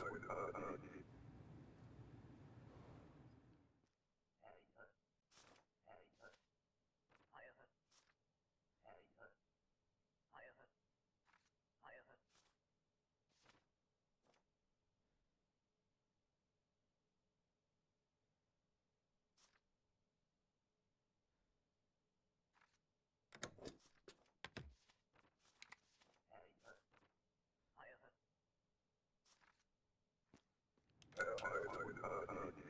Hard, hard, hard. Uh, uh, uh, uh.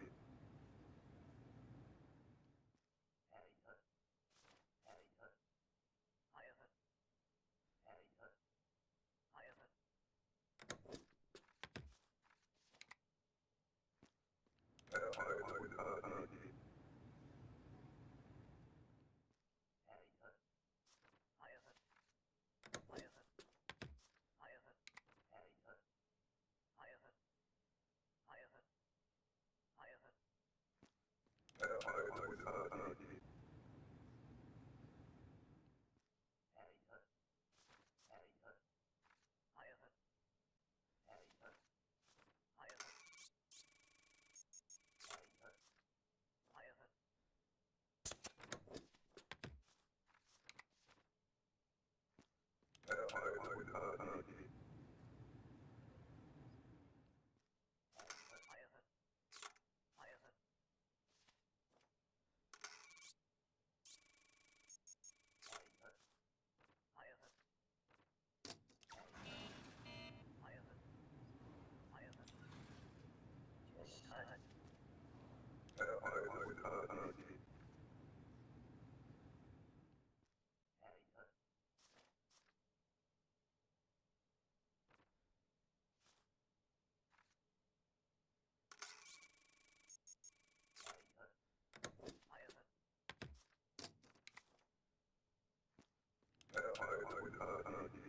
Uh, uh, uh,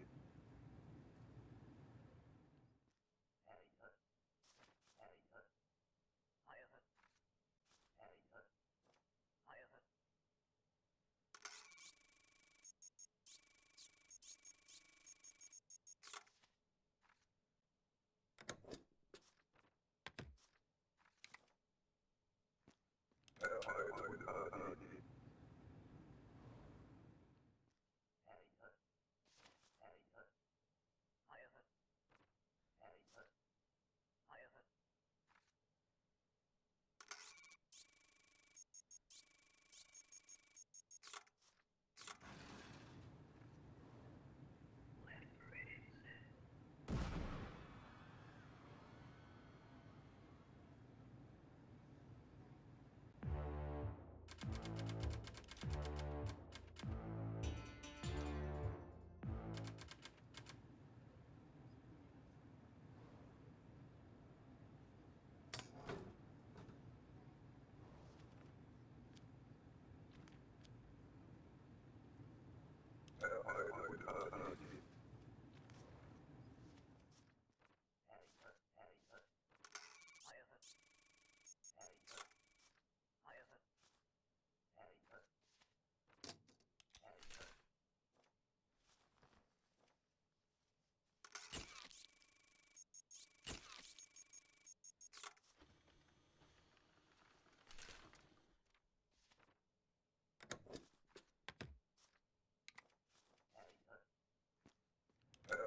Hard, hard, hard.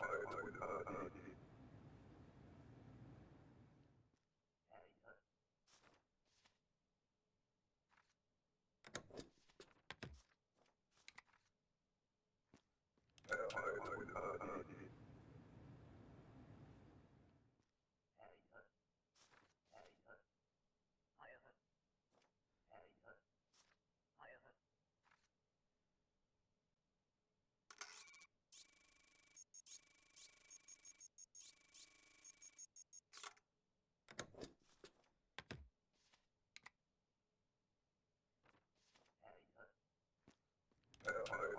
Retarded Uh,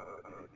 uh,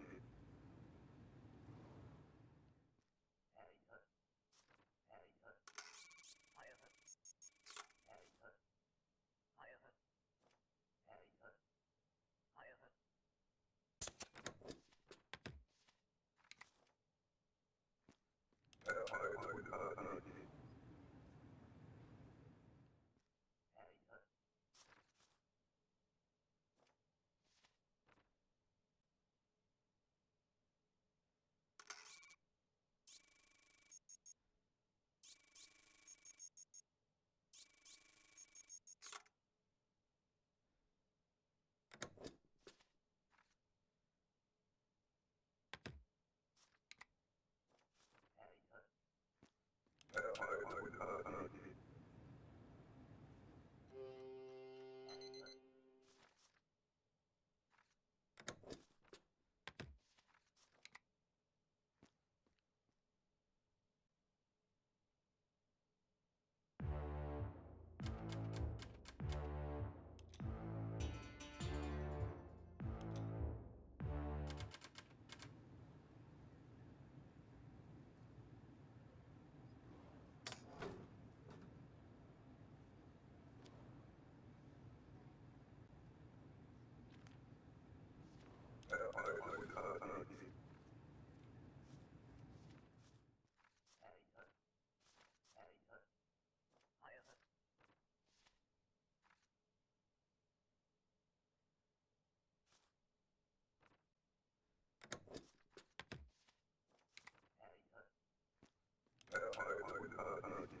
Uh, uh, uh,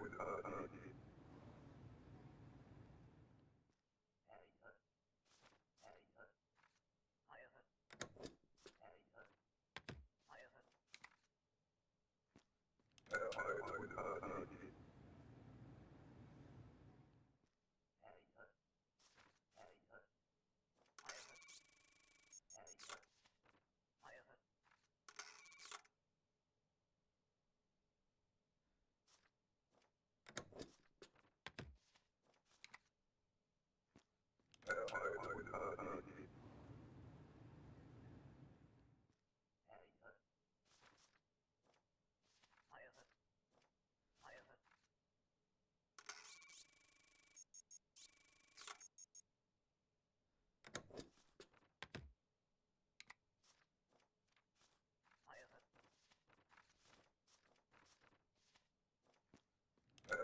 would, uh, uh,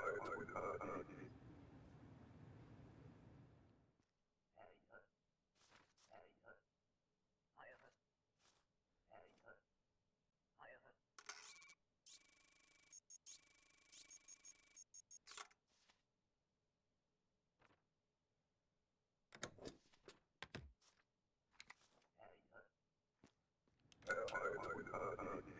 Uh, uh, uh, uh, uh.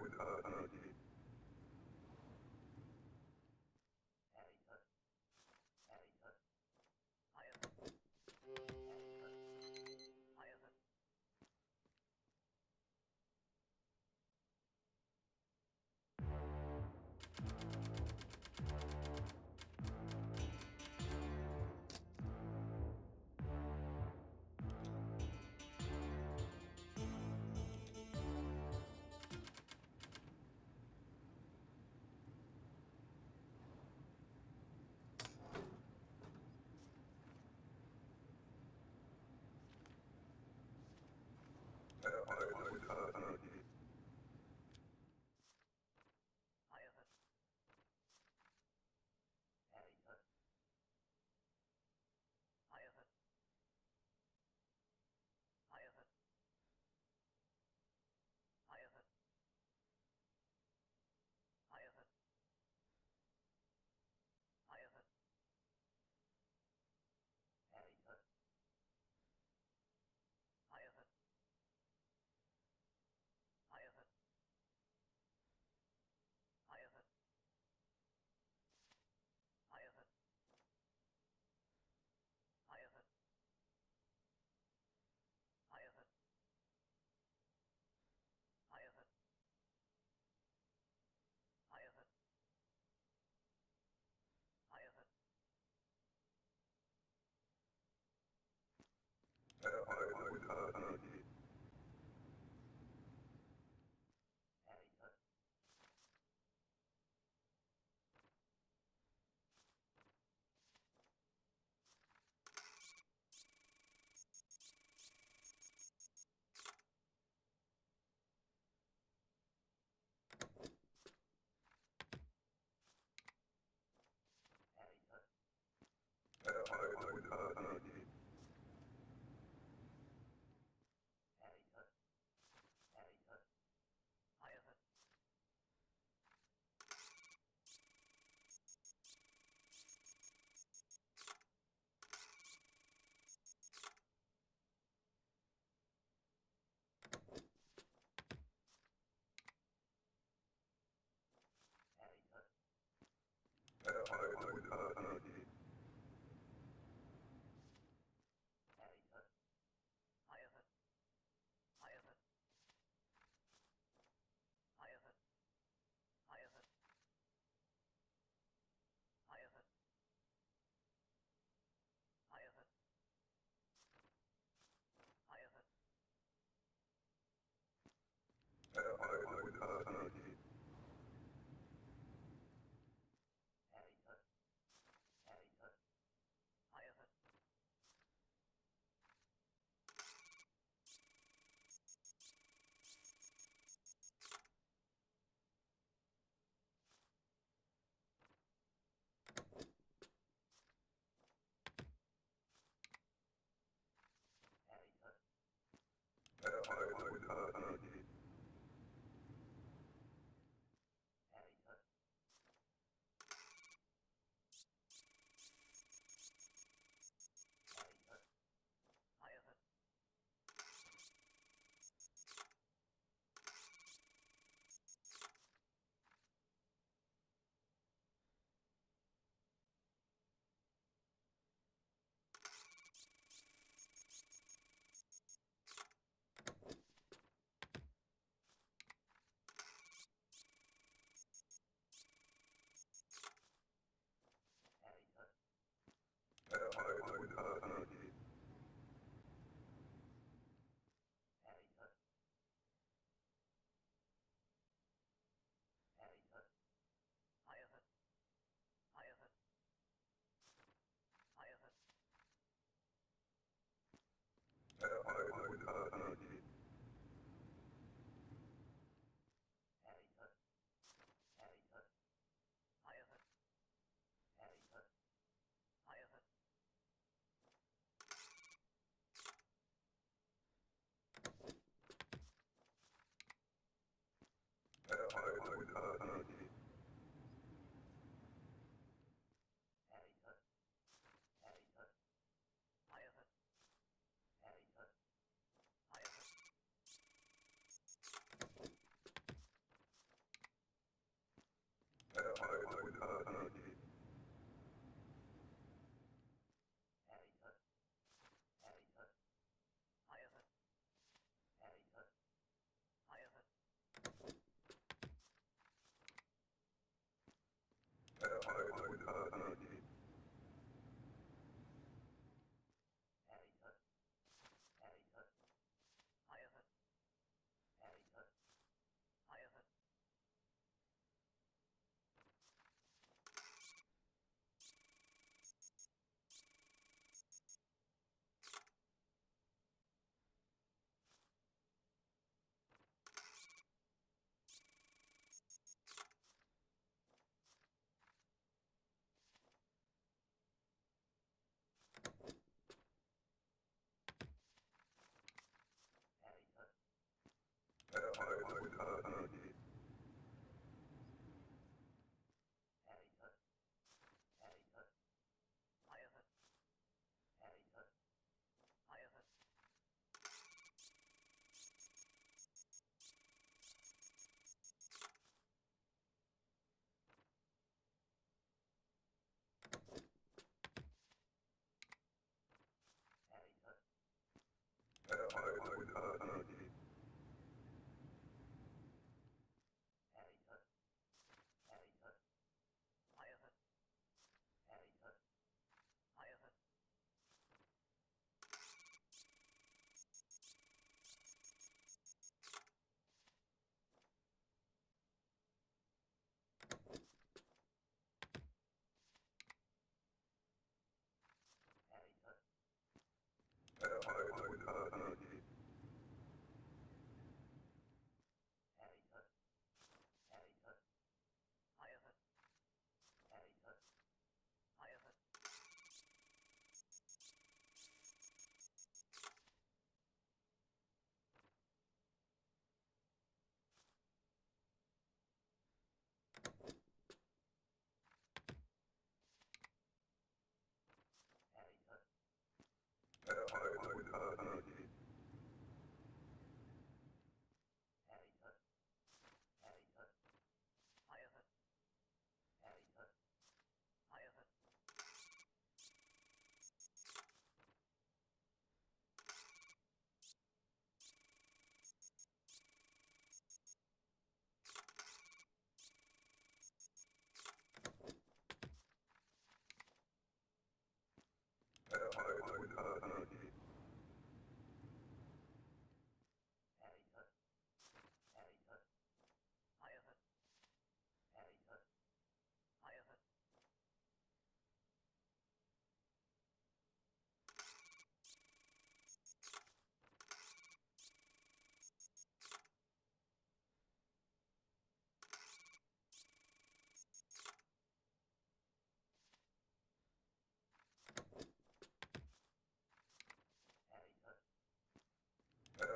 with, uh, uh, I, I, Uh, uh, uh, uh, uh, uh, uh, Cody.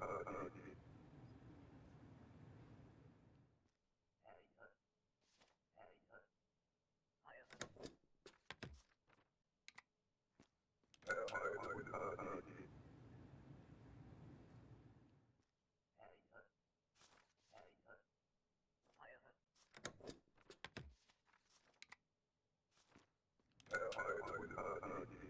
Uh, uh, uh,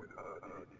with uh, her. Uh,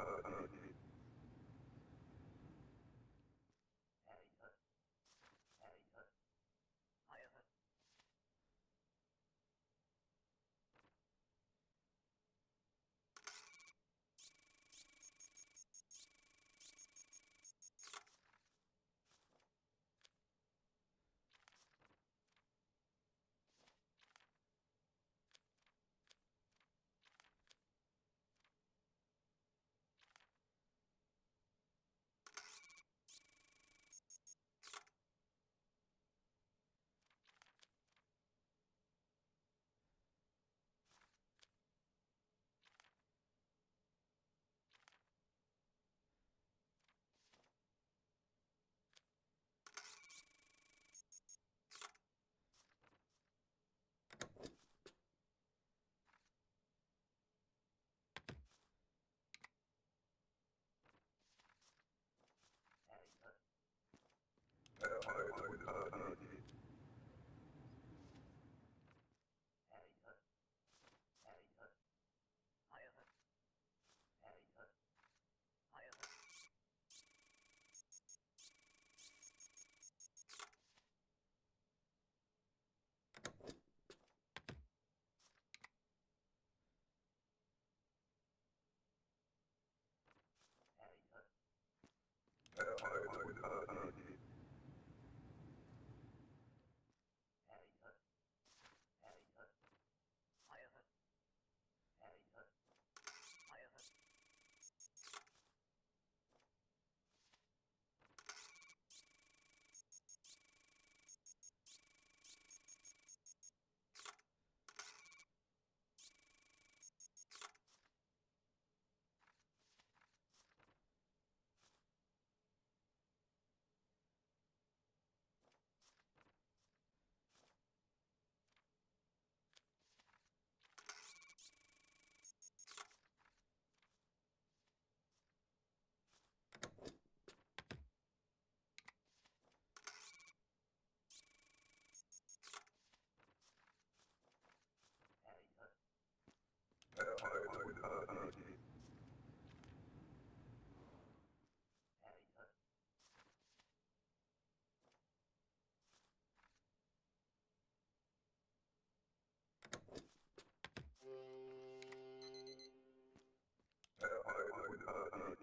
Uh, uh, I've heard, heard, heard, heard. I would, uh,